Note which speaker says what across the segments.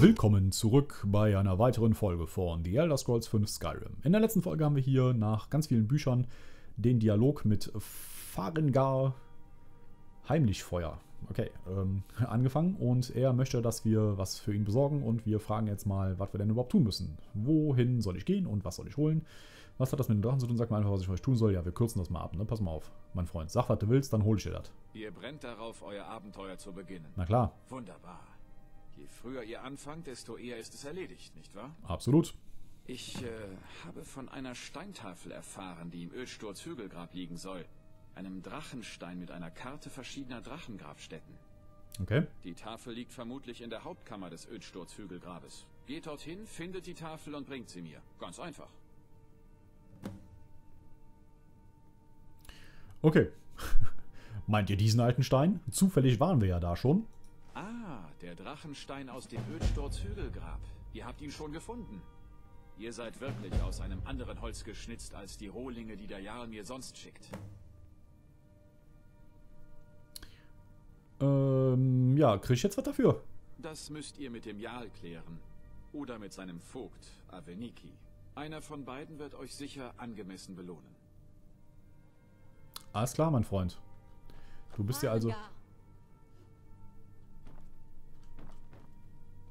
Speaker 1: Willkommen zurück bei einer weiteren Folge von The Elder Scrolls 5 Skyrim. In der letzten Folge haben wir hier nach ganz vielen Büchern den Dialog mit Farengar Heimlichfeuer okay, ähm, angefangen und er möchte, dass wir was für ihn besorgen und wir fragen jetzt mal, was wir denn überhaupt tun müssen. Wohin soll ich gehen und was soll ich holen? Was hat das mit den Drachen zu tun? Sag mal einfach, was ich euch tun soll. Ja, wir kürzen das mal ab, ne? Pass mal auf, mein Freund. Sag, was du willst, dann hol ich dir das.
Speaker 2: Ihr brennt darauf, euer Abenteuer zu beginnen.
Speaker 1: Na klar.
Speaker 2: Wunderbar. Je früher ihr anfangt, desto eher ist es erledigt, nicht wahr?
Speaker 1: Absolut.
Speaker 2: Ich äh, habe von einer Steintafel erfahren, die im Ölsturz Hügelgrab liegen soll einem Drachenstein mit einer Karte verschiedener Drachengrabstätten.
Speaker 1: Okay.
Speaker 2: Die Tafel liegt vermutlich in der Hauptkammer des Ödsturzhügelgrabes. Geht dorthin, findet die Tafel und bringt sie mir. Ganz einfach.
Speaker 1: Okay. Meint ihr diesen alten Stein? Zufällig waren wir ja da schon.
Speaker 2: Ah, der Drachenstein aus dem Ödsturzhügelgrab. Ihr habt ihn schon gefunden. Ihr seid wirklich aus einem anderen Holz geschnitzt als die Rohlinge, die der Jarl mir sonst schickt.
Speaker 1: Ähm, ja, krieg ich jetzt was dafür?
Speaker 2: Das müsst ihr mit dem Jarl klären. Oder mit seinem Vogt, Aveniki. Einer von beiden wird euch sicher angemessen belohnen.
Speaker 1: Alles klar, mein Freund. Du bist ja also...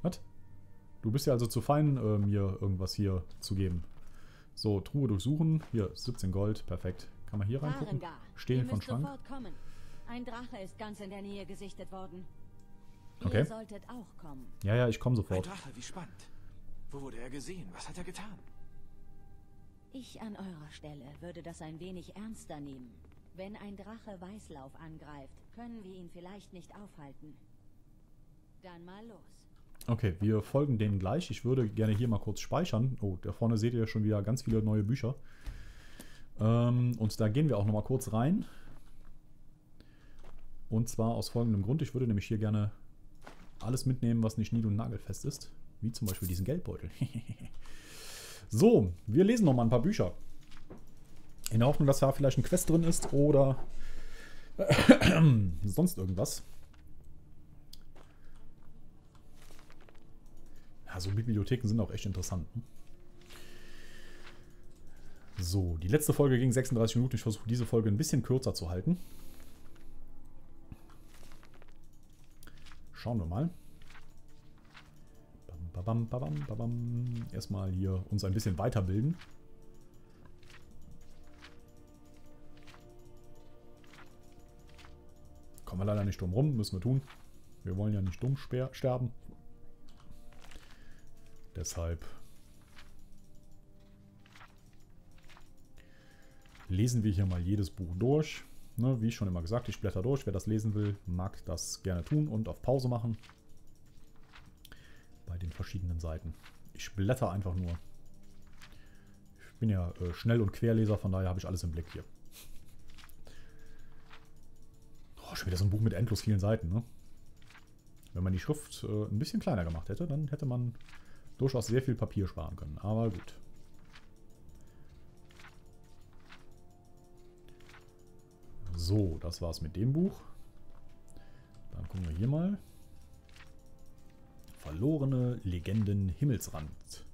Speaker 1: Was? Du bist ja also zu fein, äh, mir irgendwas hier zu geben. So, Truhe durchsuchen. Hier, 17 Gold. Perfekt. Kann man hier reingucken? Stehlen von Schrank.
Speaker 3: Ein Drache ist ganz in der Nähe gesichtet worden.
Speaker 1: Okay.
Speaker 3: Ihr solltet auch kommen.
Speaker 1: Ja, ja, ich komme sofort.
Speaker 2: Ein Drache, wie spannend. Wo wurde er gesehen? Was hat er getan?
Speaker 3: Ich an eurer Stelle würde das ein wenig ernster nehmen. Wenn ein Drache Weißlauf angreift, können wir ihn vielleicht nicht aufhalten. Dann mal los.
Speaker 1: Okay, wir folgen denen gleich. Ich würde gerne hier mal kurz speichern. Oh, da vorne seht ihr schon wieder ganz viele neue Bücher. Ähm, und da gehen wir auch noch mal kurz rein. Und zwar aus folgendem Grund. Ich würde nämlich hier gerne alles mitnehmen, was nicht nied- und nagelfest ist. Wie zum Beispiel diesen Geldbeutel. so, wir lesen noch mal ein paar Bücher. In der Hoffnung, dass da vielleicht ein Quest drin ist oder sonst irgendwas. Ja, so Bibliotheken sind auch echt interessant. Ne? So, die letzte Folge ging 36 Minuten. Ich versuche diese Folge ein bisschen kürzer zu halten. Schauen wir mal. Bam, bam, bam, Erstmal hier uns ein bisschen weiterbilden. Kommen wir leider nicht drum rum, müssen wir tun. Wir wollen ja nicht dumm sterben. Deshalb lesen wir hier mal jedes Buch durch. Ne, wie schon immer gesagt, ich blätter durch. Wer das lesen will, mag das gerne tun und auf Pause machen. Bei den verschiedenen Seiten. Ich blätter einfach nur. Ich bin ja äh, Schnell- und Querleser, von daher habe ich alles im Blick hier. Oh, schon wieder so ein Buch mit endlos vielen Seiten, ne? Wenn man die Schrift äh, ein bisschen kleiner gemacht hätte, dann hätte man durchaus sehr viel Papier sparen können. Aber gut. So, das war's mit dem Buch. Dann gucken wir hier mal. Verlorene Legenden Himmelsrand.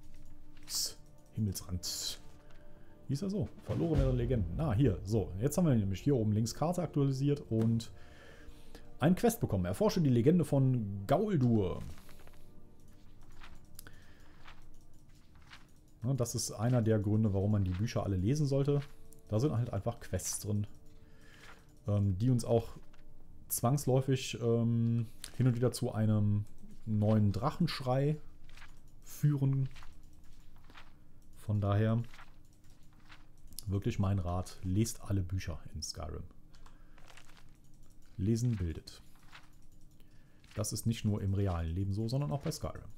Speaker 1: Himmelsrand. Hieß er so? Verlorene Legenden. Ah, hier. So, jetzt haben wir nämlich hier oben links Karte aktualisiert und ein Quest bekommen. Erforsche die Legende von Gauldur. Das ist einer der Gründe, warum man die Bücher alle lesen sollte. Da sind halt einfach Quests drin, ähm, die uns auch zwangsläufig ähm, hin und wieder zu einem neuen Drachenschrei führen. Von daher wirklich mein Rat, lest alle Bücher in Skyrim. Lesen bildet. Das ist nicht nur im realen Leben so, sondern auch bei Skyrim.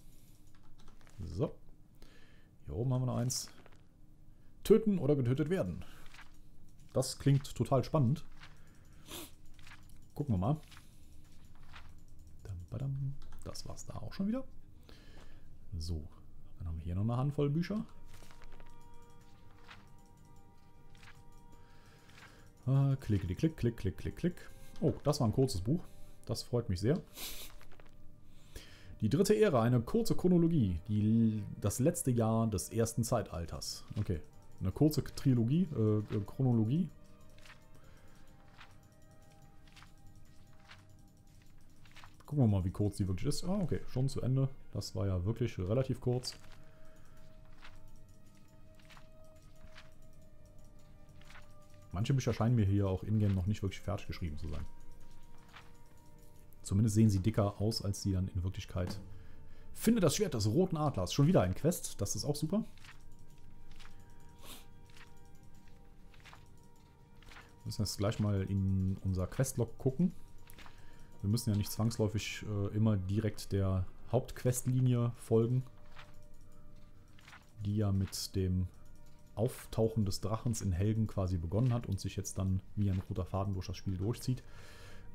Speaker 1: So. Hier oben haben wir noch eins. Töten oder getötet werden. Das klingt total spannend. Gucken wir mal. Das war's da auch schon wieder. So, dann haben wir hier noch eine Handvoll Bücher. Klick, klick, klick, klick, klick, klick, klick. Oh, das war ein kurzes Buch. Das freut mich sehr. Die dritte Ära, eine kurze Chronologie. Die, das letzte Jahr des ersten Zeitalters. Okay. Eine kurze Trilogie, äh, äh Chronologie. Gucken wir mal, wie kurz die wirklich ist. Ah, okay, schon zu Ende. Das war ja wirklich relativ kurz. Manche Bücher scheinen mir hier auch in-game noch nicht wirklich fertig geschrieben zu sein. Zumindest sehen sie dicker aus, als sie dann in Wirklichkeit... Finde das Schwert des Roten Adlers. Schon wieder ein Quest. Das ist auch super. Wir müssen jetzt gleich mal in unser Questlog gucken. Wir müssen ja nicht zwangsläufig äh, immer direkt der Hauptquestlinie folgen. Die ja mit dem Auftauchen des Drachens in Helgen quasi begonnen hat und sich jetzt dann wie ein roter Faden durch das Spiel durchzieht.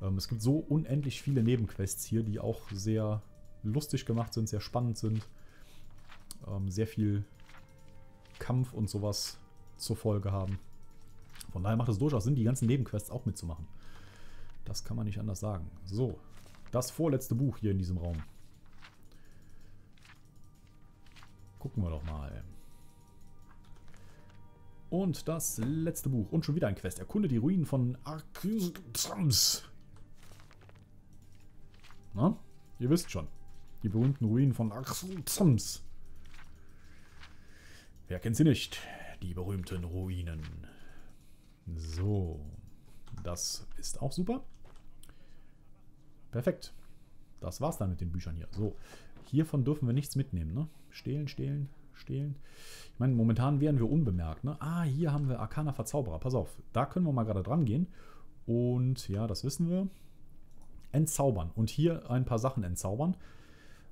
Speaker 1: Ähm, es gibt so unendlich viele Nebenquests hier, die auch sehr lustig gemacht sind, sehr spannend sind. Ähm, sehr viel Kampf und sowas zur Folge haben. Von daher macht es durchaus Sinn, die ganzen Nebenquests auch mitzumachen. Das kann man nicht anders sagen. So, das vorletzte Buch hier in diesem Raum. Gucken wir doch mal. Und das letzte Buch. Und schon wieder ein Quest. Erkunde die Ruinen von Arkhams. Na? Ihr wisst schon. Die berühmten Ruinen von Arkhams. Wer kennt sie nicht? Die berühmten Ruinen. So. Das ist auch super. Perfekt. Das war's dann mit den Büchern hier. So. Hiervon dürfen wir nichts mitnehmen, ne? Stehlen, stehlen, stehlen. Ich meine, momentan wären wir unbemerkt. Ne? Ah, hier haben wir Arcana Verzauberer. Pass auf, da können wir mal gerade dran gehen. Und ja, das wissen wir. Entzaubern. Und hier ein paar Sachen entzaubern.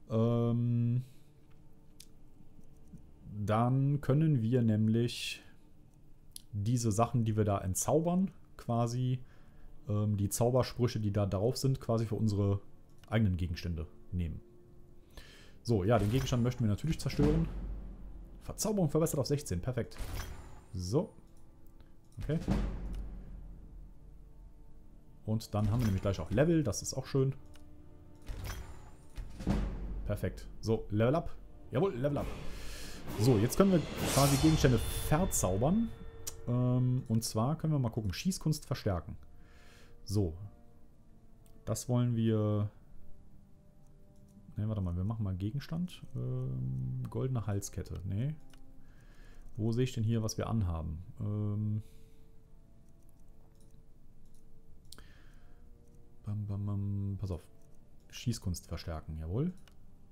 Speaker 1: Ähm, dann können wir nämlich diese Sachen, die wir da entzaubern, quasi ähm, die Zaubersprüche, die da drauf sind, quasi für unsere eigenen Gegenstände nehmen. So, ja, den Gegenstand möchten wir natürlich zerstören. Verzauberung verbessert auf 16. Perfekt. So. Okay. Und dann haben wir nämlich gleich auch Level. Das ist auch schön. Perfekt. So, Level up. Jawohl, Level up. So, jetzt können wir quasi Gegenstände verzaubern. Ähm, und zwar können wir mal gucken. Schießkunst verstärken. So. Das wollen wir Ne, warte mal, wir machen mal Gegenstand. Ähm, goldene Halskette. Ne. Wo sehe ich denn hier, was wir anhaben? Ähm, bam, bam, bam, pass auf. Schießkunst verstärken, jawohl.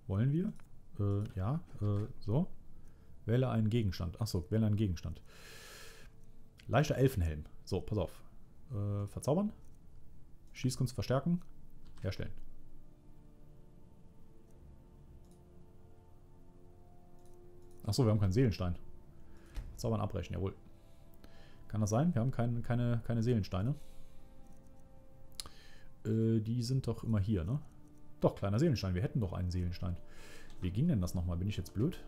Speaker 1: Wollen wir? Äh, ja, äh, so. Wähle einen Gegenstand. Achso, wähle einen Gegenstand. Leichter Elfenhelm. So, pass auf. Äh, verzaubern. Schießkunst verstärken. Herstellen. Achso, wir haben keinen Seelenstein. Zaubern abbrechen, jawohl. Kann das sein? Wir haben kein, keine, keine Seelensteine. Äh, die sind doch immer hier, ne? Doch, kleiner Seelenstein. Wir hätten doch einen Seelenstein. Wie ging denn das nochmal? Bin ich jetzt blöd?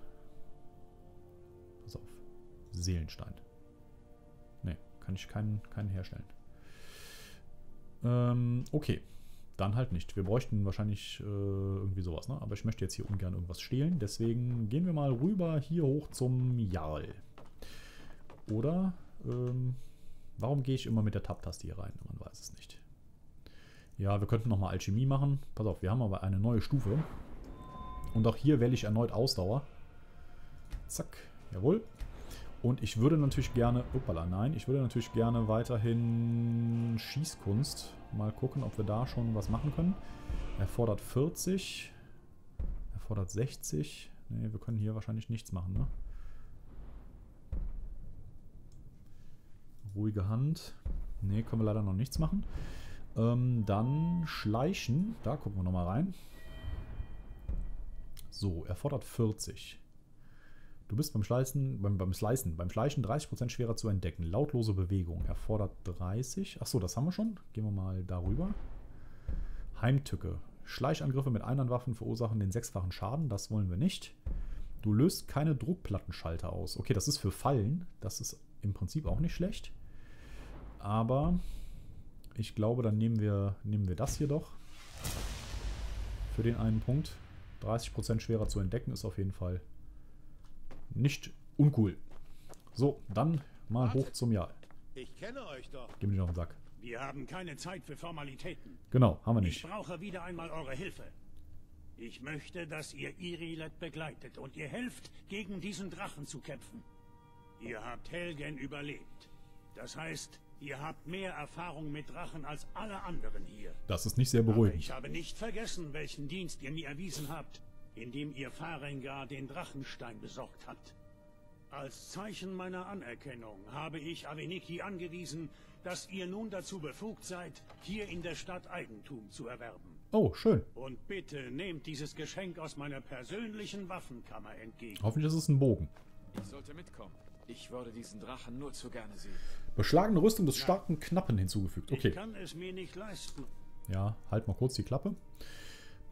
Speaker 1: Pass auf. Seelenstein. Ne, kann ich keinen, keinen herstellen. Ähm, okay. Dann halt nicht. Wir bräuchten wahrscheinlich äh, irgendwie sowas, ne? Aber ich möchte jetzt hier ungern irgendwas stehlen. Deswegen gehen wir mal rüber hier hoch zum Jarl. Oder, ähm, warum gehe ich immer mit der Tab-Taste hier rein? Man weiß es nicht. Ja, wir könnten nochmal Alchemie machen. Pass auf, wir haben aber eine neue Stufe. Und auch hier wähle ich erneut Ausdauer. Zack, jawohl. Und ich würde natürlich gerne, uppala, nein, ich würde natürlich gerne weiterhin Schießkunst. Mal gucken, ob wir da schon was machen können. Erfordert 40. Erfordert 60. Ne, wir können hier wahrscheinlich nichts machen, ne? Ruhige Hand. Ne, können wir leider noch nichts machen. Ähm, dann Schleichen. Da gucken wir nochmal rein. So, erfordert 40. Du bist beim Schleißen, beim, beim Slicen, beim Schleichen 30% schwerer zu entdecken. Lautlose Bewegung erfordert 30. Achso, das haben wir schon. Gehen wir mal darüber. Heimtücke. Schleichangriffe mit Einhandwaffen verursachen den sechsfachen Schaden. Das wollen wir nicht. Du löst keine Druckplattenschalter aus. Okay, das ist für Fallen. Das ist im Prinzip auch nicht schlecht. Aber Ich glaube, dann nehmen wir, nehmen wir das hier doch. Für den einen Punkt. 30% schwerer zu entdecken ist auf jeden Fall nicht uncool. So, dann mal hoch zum Jahr.
Speaker 4: Ich kenne euch doch.
Speaker 1: Gib mir noch einen Sack.
Speaker 5: Wir haben keine Zeit für Formalitäten.
Speaker 1: Genau, haben wir
Speaker 5: Ich
Speaker 1: nicht.
Speaker 5: brauche wieder einmal eure Hilfe. Ich möchte, dass ihr Irilet begleitet und ihr helft, gegen diesen Drachen zu kämpfen. Ihr habt Helgen überlebt. Das heißt, ihr habt mehr Erfahrung mit Drachen als alle anderen hier.
Speaker 1: Das ist nicht sehr
Speaker 5: Aber
Speaker 1: beruhigend.
Speaker 5: ich habe nicht vergessen, welchen Dienst ihr mir erwiesen habt, indem ihr Farengar den Drachenstein besorgt habt. Als Zeichen meiner Anerkennung habe ich Aveniki angewiesen, dass ihr nun dazu befugt seid, hier in der Stadt Eigentum zu erwerben.
Speaker 1: Oh, schön.
Speaker 5: Und bitte nehmt dieses Geschenk aus meiner persönlichen Waffenkammer entgegen.
Speaker 1: Hoffentlich ist es ein Bogen.
Speaker 2: Ich sollte mitkommen. Ich würde diesen Drachen nur zu gerne sehen.
Speaker 1: Beschlagene Rüstung des starken Knappen hinzugefügt.
Speaker 5: Ich
Speaker 1: Okay.
Speaker 5: kann es mir nicht leisten.
Speaker 1: Ja, halt mal kurz die Klappe.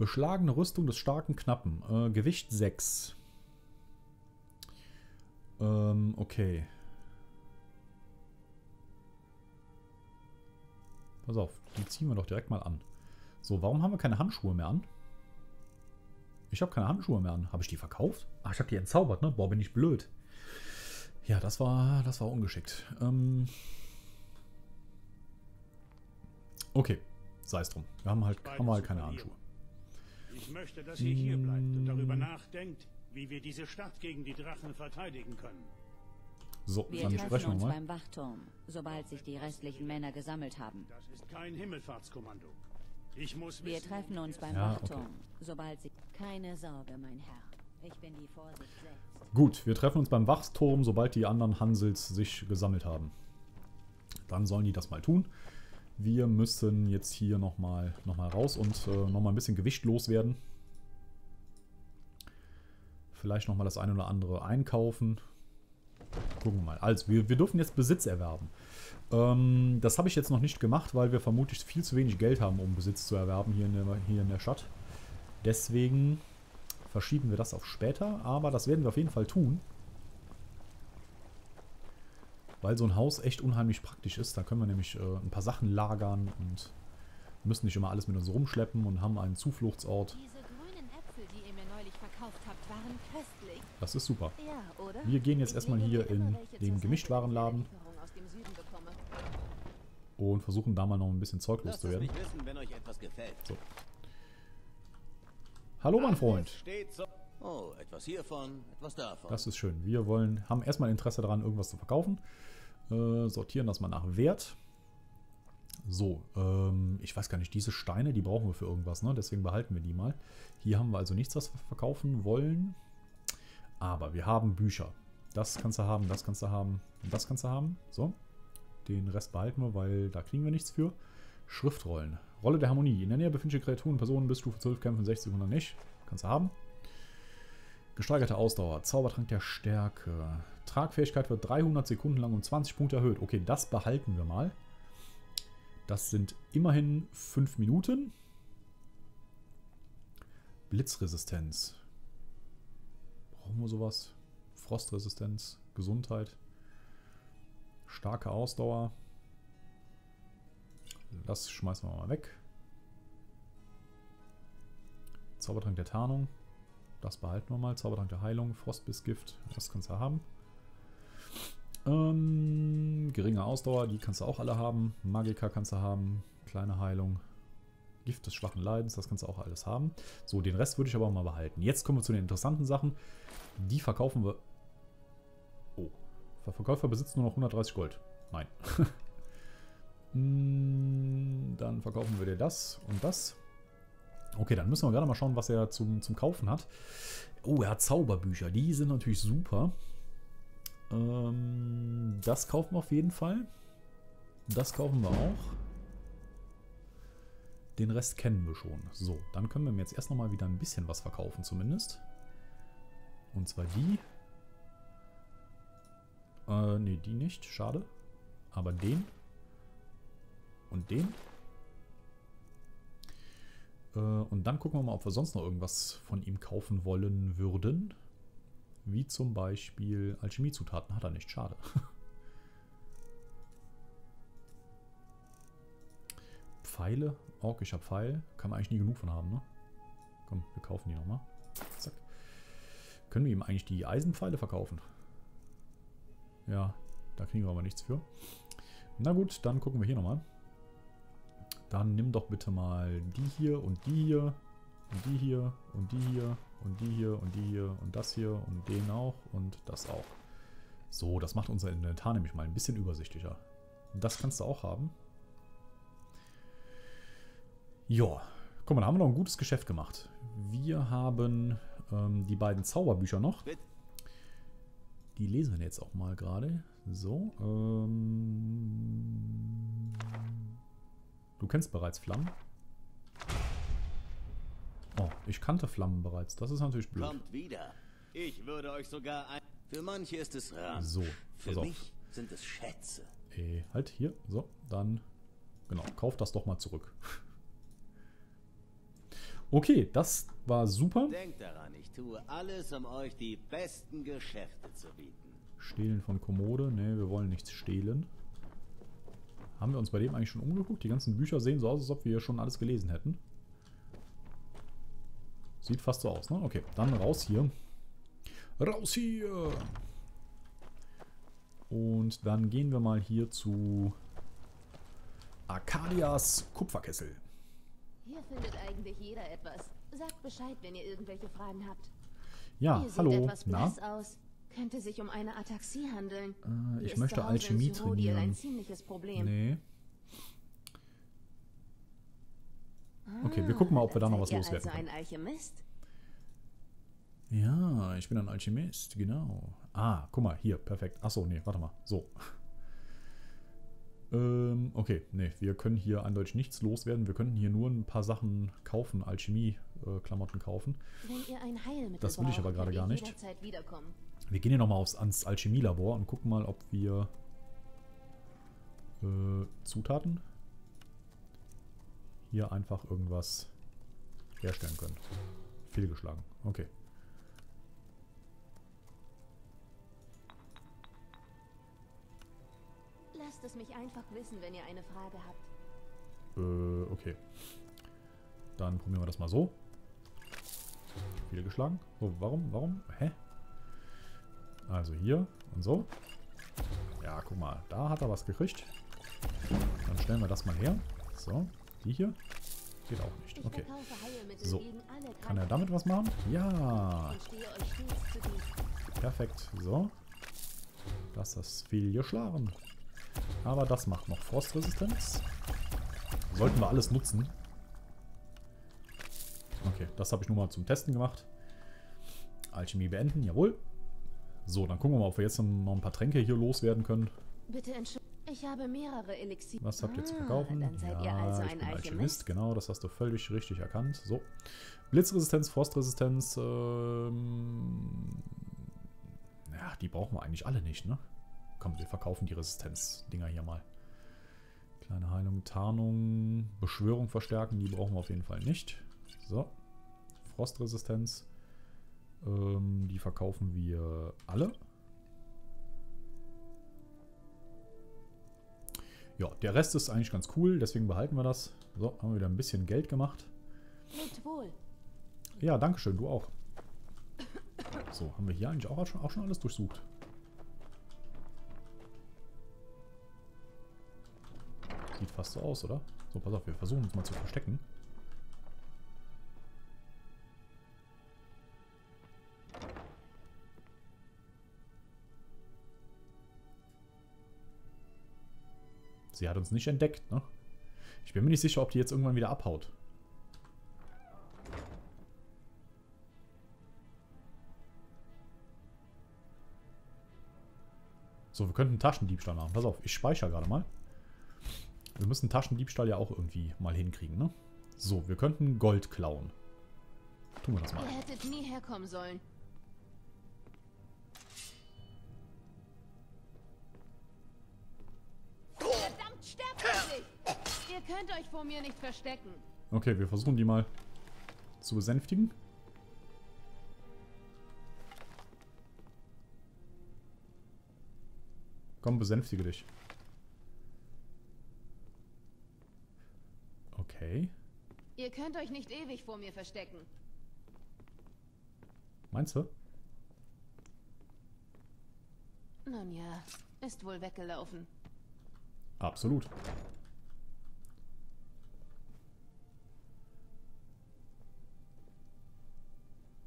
Speaker 1: Beschlagene Rüstung des starken Knappen. Äh, Gewicht 6. Ähm, okay. Pass auf, die ziehen wir doch direkt mal an. So, warum haben wir keine Handschuhe mehr an? Ich habe keine Handschuhe mehr an. Habe ich die verkauft? Ach, ich habe die entzaubert, ne? Boah, bin ich blöd. Ja, das war, das war ungeschickt. Ähm okay, sei es drum. Wir haben halt, haben halt keine Handschuhe.
Speaker 5: Ich möchte, dass ihr hier bleibt und darüber nachdenkt, wie wir diese Stadt gegen die Drachen verteidigen können.
Speaker 1: So,
Speaker 3: Wir
Speaker 1: dann
Speaker 3: treffen
Speaker 1: sprechen
Speaker 3: uns
Speaker 1: wir mal.
Speaker 3: beim Wachturm, sobald sich die restlichen Männer gesammelt haben.
Speaker 5: Das ist kein Himmelfahrtskommando. Ich muss
Speaker 3: Wir treffen uns beim
Speaker 1: Ja,
Speaker 3: Wachturm, sobald sie... Keine Sorge, mein Herr. Ich bin die Vorsicht selbst.
Speaker 1: Gut, wir treffen uns beim Wachturm, sobald die anderen Hansels sich gesammelt haben. Dann sollen die das mal tun. Wir müssen jetzt hier nochmal noch mal raus und äh, nochmal ein bisschen Gewicht loswerden. Vielleicht nochmal das eine oder andere einkaufen. Gucken wir mal. Also, wir, wir dürfen jetzt Besitz erwerben. Ähm, das habe ich jetzt noch nicht gemacht, weil wir vermutlich viel zu wenig Geld haben, um Besitz zu erwerben hier in der, hier in der Stadt. Deswegen verschieben wir das auf später, aber das werden wir auf jeden Fall tun. Weil so ein Haus echt unheimlich praktisch ist. Da können wir nämlich äh, ein paar Sachen lagern und müssen nicht immer alles mit uns rumschleppen und haben einen Zufluchtsort.
Speaker 6: Äpfel.
Speaker 1: Das ist super.
Speaker 6: Ja?
Speaker 1: Wir gehen jetzt
Speaker 6: Ich
Speaker 1: erstmal hier in den Gemischtwarenladen. Und versuchen da mal noch ein bisschen Zeug loszuwerden.
Speaker 4: gefällt.
Speaker 1: Hallo mein Freund.
Speaker 4: Oh, etwas hiervon, etwas davon.
Speaker 1: Das ist schön. Wir wollen, haben erstmal Interesse daran, irgendwas zu verkaufen. Äh, sortieren das mal nach Wert. So, ähm, ich weiß gar nicht, diese Steine, die brauchen wir für irgendwas, ne? Deswegen behalten wir die mal. Hier haben wir also nichts, was wir verkaufen wollen. Aber wir haben Bücher. Das kannst du haben, das kannst du haben und das kannst du haben. So. Den Rest behalten wir, weil da kriegen wir nichts für. Schriftrollen. Rolle der Harmonie. In der Nähe befindliche Kreaturen, Personen bis Stufe 12 kämpfen 60 100 nicht. Kannst du haben. Gesteigerte Ausdauer, Zaubertrank der Stärke. Tragfähigkeit wird 300 Sekunden lang um 20 Punkte erhöht. Okay, das behalten wir mal. Das sind immerhin 5 Minuten. Blitzresistenz. Brauchen wir sowas? Frostresistenz, Gesundheit. Starke Ausdauer. Das schmeißen wir mal weg. Zaubertrank der Tarnung. Das behalten wir mal. Zaubertrank der Heilung, Frostbissgift, das kannst du haben. Ähm, geringe Ausdauer, die kannst du auch alle haben. Magika kannst du haben. Kleine Heilung. Gift des schwachen Leidens, das kannst du auch alles haben. So, den Rest würde ich aber auch mal behalten. Jetzt kommen wir zu den interessanten Sachen. Die verkaufen wir. Oh. Der Verkäufer besitzt nur noch 130 Gold. Nein. Hm, Dann verkaufen wir dir das und das. Okay, dann müssen wir gerade mal schauen, was er zum, zum Kaufen hat. Oh, er hat Zauberbücher. Die sind natürlich super. Ähm, das kaufen wir auf jeden Fall. Das kaufen wir auch. Den Rest kennen wir schon. So, dann können wir ihm jetzt erst nochmal wieder ein bisschen was verkaufen zumindest. Und zwar die. Äh, nee, die nicht. Schade. Aber den. Und den. Äh, und dann gucken wir mal, ob wir sonst noch irgendwas von ihm kaufen wollen würden. Wie zum Beispiel Alchemiezutaten hat er nicht. Schade. Pfeile. Orkischer Pfeil. Kann man eigentlich nie genug von haben, ne? Komm, wir kaufen die nochmal. Zack. Können wir ihm eigentlich die Eisenpfeile verkaufen? Ja, da kriegen wir aber nichts für. Na gut, dann gucken wir hier nochmal. Dann nimm doch bitte mal die hier und die hier und die hier und die hier und die hier und die hier und das hier und den auch und das auch. So, das macht unser Inventar nämlich mal ein bisschen übersichtlicher. Das kannst du auch haben. Ja, guck mal, da haben wir noch ein gutes Geschäft gemacht. Wir haben ähm, die beiden Zauberbücher noch. Die lesen wir jetzt auch mal gerade. So, ähm, Du kennst bereits Flammen. Oh, ich kannte Flammen bereits. Das ist natürlich blöd.
Speaker 4: Kommt wieder. Ich würde euch sogar ein... Für manche ist es rar.
Speaker 1: So,
Speaker 4: Für mich sind es Schätze.
Speaker 1: Ey, halt, hier. So, dann... Genau, kauf das doch mal zurück. Okay, das war super.
Speaker 4: Denkt daran, ich tue alles, um euch die besten Geschäfte zu bieten.
Speaker 1: Stehlen von Kommode. Ne, wir wollen nichts stehlen. Haben wir uns bei dem eigentlich schon umgeguckt? Die ganzen Bücher sehen so aus, als ob wir schon alles gelesen hätten. Sieht fast so aus, ne? Okay, dann raus hier. Raus hier! Und dann gehen wir mal hier zu Arcadias Kupferkessel.
Speaker 6: Hier findet eigentlich jeder etwas. Sagt Bescheid, wenn ihr irgendwelche Fragen habt.
Speaker 1: Ja,
Speaker 6: Ihr
Speaker 1: hallo.
Speaker 6: Etwas
Speaker 1: Na?
Speaker 6: aus. Könnte sich um eine Ataxie handeln.
Speaker 1: Äh, ich möchte Alchemie trainieren.
Speaker 6: ein ziemliches Problem.
Speaker 1: Nee. Okay, wir gucken mal, ob wir da noch was loswerden
Speaker 6: also
Speaker 1: können.
Speaker 6: ein Alchemist?
Speaker 1: Ja, ich bin ein Alchemist, genau. Ah, guck mal, hier, perfekt. Achso, nee, warte mal. So. Ähm, okay, nee, wir können hier eindeutig nichts loswerden. Wir könnten hier nur ein paar Sachen kaufen, Alchemie-Klamotten kaufen.
Speaker 6: Ein Heilmittel
Speaker 1: Das will ich aber gerade gar nicht. Wir gehen hier nochmal aufs, ans Alchemielabor und gucken mal, ob wir äh, Zutaten hier einfach irgendwas herstellen können. Fehlgeschlagen. Okay.
Speaker 6: Lasst es mich einfach wissen, wenn ihr eine Frage habt.
Speaker 1: Äh, okay. Dann probieren wir das mal so. Fehlgeschlagen. So, warum? Warum? Hä? Also hier und so. Ja, guck mal. Da hat er was gekriegt. Dann stellen wir das mal her. So, die hier. Geht auch nicht.
Speaker 6: Ich
Speaker 1: Okay. So. Kann er damit was machen? Ja. Perfekt. So. Das ist das fehlgeschlagen. Aber das macht noch Frostresistenz. Sollten wir alles nutzen. Okay, das habe ich nur mal zum Testen gemacht. Alchemie beenden, jawohl. So, dann gucken wir mal, ob wir jetzt noch ein paar Tränke hier loswerden können.
Speaker 6: Bitte. Ich habe mehrere Elixiere.
Speaker 1: Was habt ihr zu
Speaker 6: Ah,
Speaker 1: verkaufen?
Speaker 6: Dann seid ihr
Speaker 1: Ja,
Speaker 6: also
Speaker 1: ich
Speaker 6: ein
Speaker 1: bin
Speaker 6: Alchemist.
Speaker 1: Genau, das hast du völlig richtig erkannt. So. Blitzresistenz, Frostresistenz. Ähm, ja, die brauchen wir eigentlich alle nicht, ne? Komm, wir verkaufen die Resistenz-Dinger hier mal. Kleine Heilung, Tarnung, Beschwörung verstärken, die brauchen wir auf jeden Fall nicht. So. Frostresistenz. Ähm, die verkaufen wir alle. Ja, der Rest ist eigentlich ganz cool, deswegen behalten wir das. So, haben wir wieder ein bisschen Geld gemacht.
Speaker 6: Lebt wohl.
Speaker 1: Ja, danke schön, du auch. So, haben wir hier eigentlich auch schon, auch schon alles durchsucht. Sieht fast so aus, oder? So, pass auf, wir versuchen uns mal zu verstecken. Sie hat uns nicht entdeckt, ne? Ich bin mir nicht sicher, ob die jetzt irgendwann wieder abhaut. So, wir könnten Taschendiebstahl machen. Pass auf, ich speichere gerade mal. Wir müssen Taschendiebstahl ja auch irgendwie mal hinkriegen, ne? So, wir könnten Gold klauen. Tun wir das mal.
Speaker 6: Ihr hättet nie herkommen sollen. Könnt euch vor mir nicht verstecken.
Speaker 1: Okay, wir versuchen die mal zu besänftigen. Komm, besänftige dich. Okay.
Speaker 6: Ihr könnt euch nicht ewig vor mir verstecken.
Speaker 1: Meinst du?
Speaker 6: Nun ja, ist wohl weggelaufen.
Speaker 1: Absolut.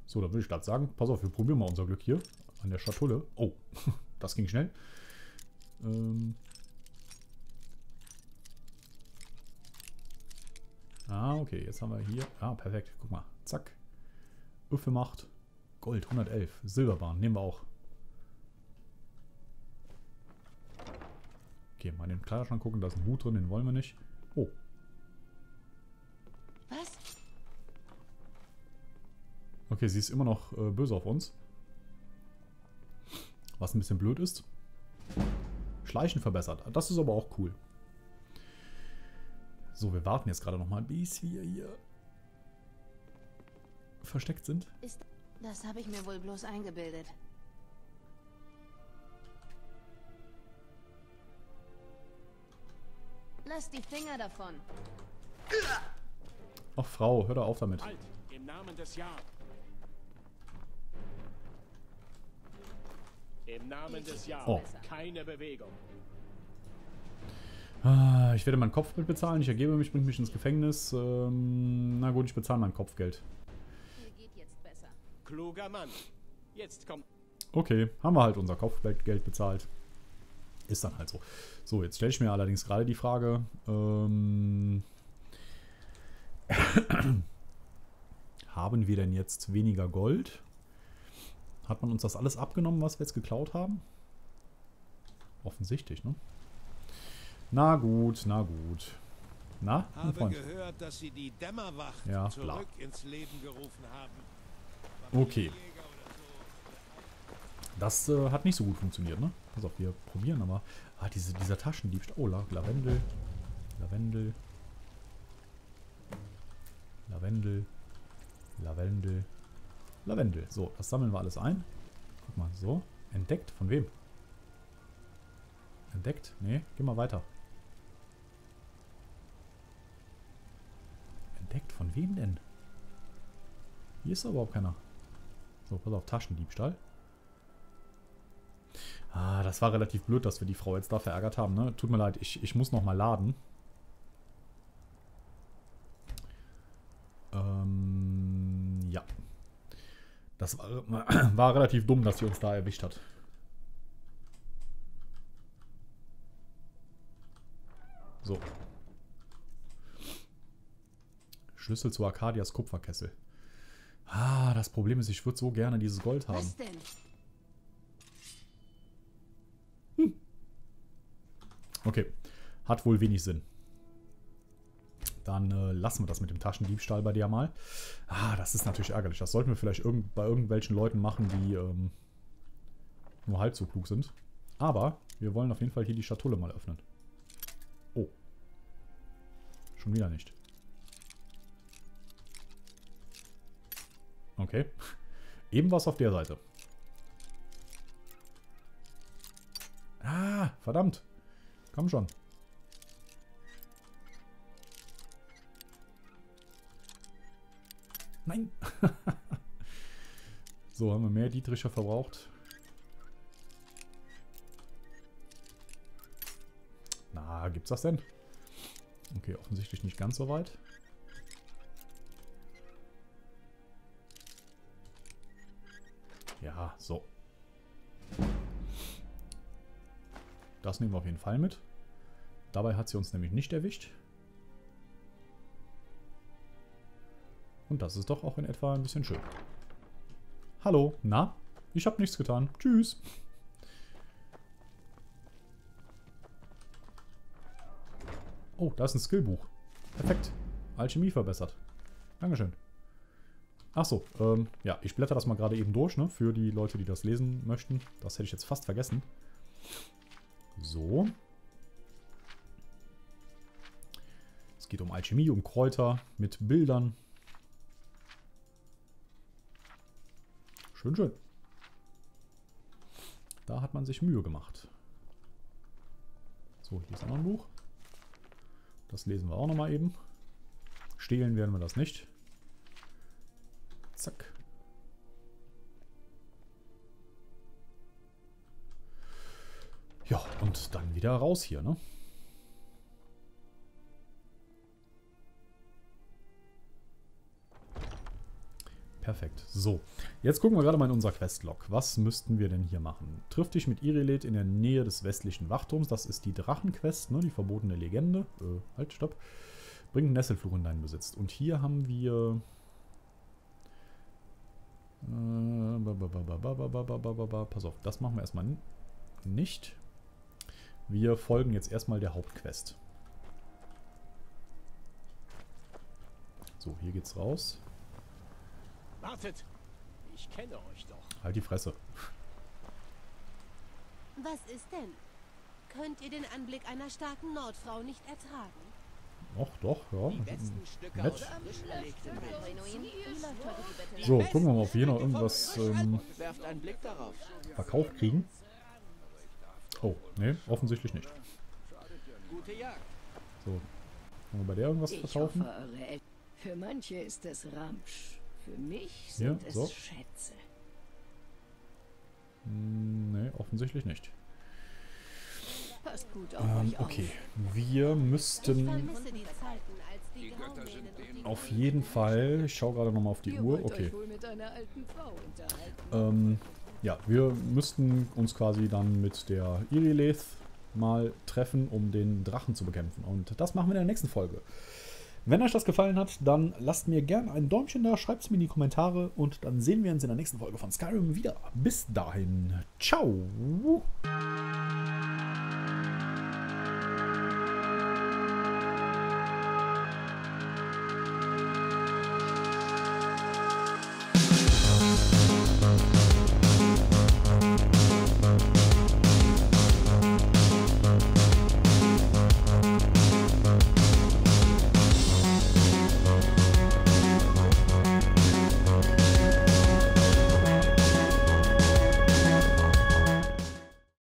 Speaker 1: So, dann würde ich gerade sagen, pass auf, wir probieren mal unser Glück hier an der Schatulle. Oh, das ging schnell. Ähm ah, okay, jetzt haben wir hier... Ah, perfekt, guck mal. Zack. Öffe macht. Gold, 111. Silberbahn, nehmen wir auch. Okay, mal in den Kleiderschrank gucken, da ist ein Hut drin, den wollen wir nicht. Oh, okay, sie ist immer noch äh, böse auf uns. Was ein bisschen blöd ist. Schleichen verbessert. Das ist aber auch cool. So, wir warten jetzt gerade noch mal, bis wir hier versteckt sind.
Speaker 6: Ist. Das habe ich mir wohl bloß eingebildet. Lasst die Finger davon.
Speaker 1: Ach, Frau, hör da auf damit.
Speaker 7: Halt! Im Namen des Jahr. Im Namen des Jahr.
Speaker 1: Oh.
Speaker 7: Keine Bewegung.
Speaker 1: Ah, ich werde mein Kopfgeld bezahlen. Ich ergebe mich, bringt mich ins Gefängnis. Ähm, na gut, ich bezahle mein Kopfgeld.
Speaker 6: Mir geht jetzt besser.
Speaker 7: Kluger Mann. Jetzt kommt.
Speaker 1: Okay, haben wir halt unser Kopfgeld bezahlt. Ist dann halt so. So, jetzt stelle ich mir allerdings gerade die Frage, ähm, haben wir denn jetzt weniger Gold? Hat man uns das alles abgenommen, was wir jetzt geklaut haben? Offensichtlich, ne? Na gut, na gut. Na, mein
Speaker 8: Habe
Speaker 1: Freund.
Speaker 8: gehört, dass Sie die Dämmerwacht
Speaker 1: Ja,
Speaker 8: zurück ins Leben gerufen haben.
Speaker 1: Okay. Das äh, hat nicht so gut funktioniert, ne? Pass auf, wir probieren aber. Ah, diese, dieser Taschendiebstahl. Oh, La Lavendel. Lavendel. Lavendel. Lavendel. Lavendel. So, das sammeln wir alles ein. Guck mal, so. Entdeckt. Von wem? Entdeckt? Nee, geh mal weiter. Entdeckt? Von wem denn? Hier ist überhaupt keiner. So, pass auf, Taschendiebstahl. Ah, das war relativ blöd, dass wir die Frau jetzt da verärgert haben, ne? Tut mir leid, ich, ich muss nochmal laden. Das war, war relativ dumm, dass sie uns da erwischt hat. So. Schlüssel zu Arcadias Kupferkessel. Ah, das Problem ist, ich würde so gerne dieses Gold haben.
Speaker 6: Was denn?
Speaker 1: Okay. Hat wohl wenig Sinn. Dann äh, lassen wir das mit dem Taschendiebstahl bei dir mal. Ah, das ist natürlich ärgerlich. Das sollten wir vielleicht irgend bei irgendwelchen Leuten machen, die ähm, nur halb so klug sind. Aber wir wollen auf jeden Fall hier die Schatulle mal öffnen. Oh. Schon wieder nicht. Okay. Eben war es auf der Seite. Ah, verdammt. Komm schon. Nein. so, haben wir mehr Dietricher verbraucht. Na, gibt's das denn? Okay, offensichtlich nicht ganz so weit. Ja, so. Das nehmen wir auf jeden Fall mit. Dabei hat sie uns nämlich nicht erwischt. Und das ist doch auch in etwa ein bisschen schön. Hallo, na? Ich habe nichts getan. Tschüss. Oh, da ist ein Skillbuch. Perfekt. Alchemie verbessert. Dankeschön. Achso, ähm, ja, ich blätter das mal gerade eben durch, ne? Für die Leute, die das lesen möchten. Das hätte ich jetzt fast vergessen. So. Es geht um Alchemie, um Kräuter mit Bildern. Schön, schön. Da hat man sich Mühe gemacht. So, hier ist noch ein Buch. Das lesen wir auch nochmal eben. Stehlen werden wir das nicht. Zack. Ja, und dann wieder raus hier, ne? Perfekt. So, jetzt gucken wir gerade mal in unser Questlog. Was müssten wir denn hier machen? Triff dich mit Irilet in der Nähe des westlichen Wachturms. Das ist die Drachenquest, ne? die verbotene Legende. Äh, halt, stopp. Bring einen Nesselfluch in deinen Besitz. Und hier haben wir... Äh, Pass auf, das machen wir erstmal nicht. Wir folgen jetzt erstmal der Hauptquest. So, hier geht's raus.
Speaker 7: Wartet! Ich kenne euch doch.
Speaker 1: Halt die Fresse.
Speaker 6: Was ist denn? Könnt ihr den Anblick einer starken Nordfrau nicht ertragen?
Speaker 1: Doch, doch, ja. Nett. So, gucken wir mal, ob wir hier noch irgendwas ähm, verkauft kriegen. Oh, nee, offensichtlich nicht.
Speaker 7: Gute Jagd.
Speaker 1: So, können wir bei der irgendwas verkaufen?
Speaker 9: Für manche ist es Ramsch. Für mich
Speaker 1: Ja,
Speaker 9: sind es
Speaker 1: so.
Speaker 9: Schätze.
Speaker 1: Hm, Nee, offensichtlich nicht.
Speaker 9: Passt gut auf
Speaker 1: Ähm,
Speaker 9: euch auf.
Speaker 1: okay, wir müssten
Speaker 6: die die
Speaker 1: auf jeden Fall, ich schaue gerade nochmal auf die
Speaker 9: Ihr
Speaker 1: Uhr, okay. Ähm, ja, wir müssten uns quasi dann mit der Irileth mal treffen, um den Drachen zu bekämpfen. Und das machen wir in der nächsten Folge. Wenn euch das gefallen hat, dann lasst mir gerne ein Däumchen da, schreibt es mir in die Kommentare und dann sehen wir uns in der nächsten Folge von Skyrim wieder. Bis dahin, ciao!